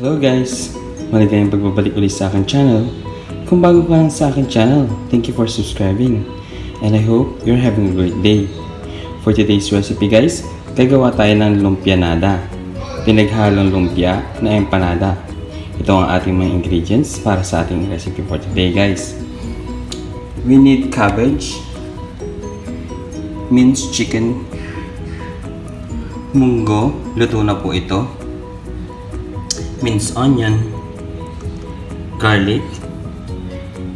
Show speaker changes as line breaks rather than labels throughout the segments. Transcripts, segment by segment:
Hello guys! Maligayang pagbabalik ulit sa akin channel. Kung bago ka lang sa akin channel, thank you for subscribing. And I hope you're having a great day. For today's recipe guys, gagawa tayo ng lumpianada. Pinaghalong lumpia na empanada. Ito ang ating mga ingredients para sa ating recipe for today guys. We need cabbage, minced chicken, munggo, luto na po ito, minced onion, garlic,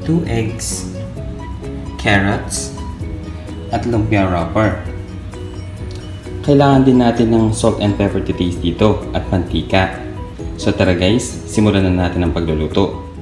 2 eggs, carrots, at lumpia wrapper. Kailangan din natin ng salt and pepper to taste dito at mantika. So tara guys, simulan na natin ang pagluluto.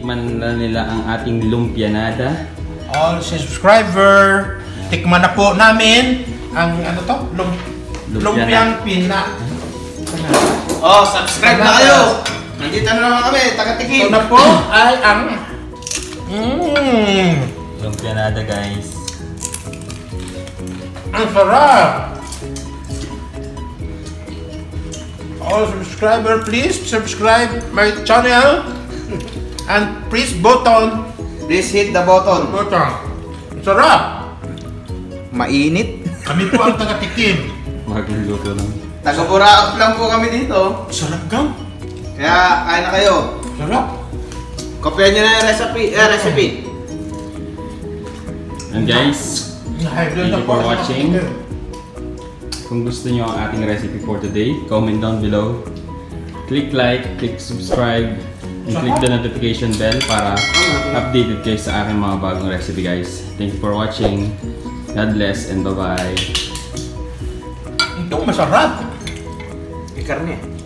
Guys, titikman na nila ang ating lumpianada.
All subscriber, tikman na po namin ang ano to? Lum
Lumpia
lumpiang pina.
Oh, subscribe na kayo! Nandito na naman kami, taga-tikim!
Ito na po ay ang Mmm,
Lumpianada guys.
ang sarap! All subscriber, please subscribe my channel and press button
Please hit the button.
button. Sarap!
Mainit.
Kami po ang taga-tikim.
Magluluto lang.
Taga-Buraak lang po kami dito.
Sarap gang.
Kaya, kain na kayo.
Sarap.
Kopyahan nyo na yung recipe. Eh, recipe.
And guys, Thank you for watching. kung gusto nyo ang ating recipe for today, comment down below. Click like, click subscribe, and click the notification bell para updated kayo sa aking mga bagong recipe guys. Thank you for watching. God bless and bye-bye.
Ito masarap.
May karne.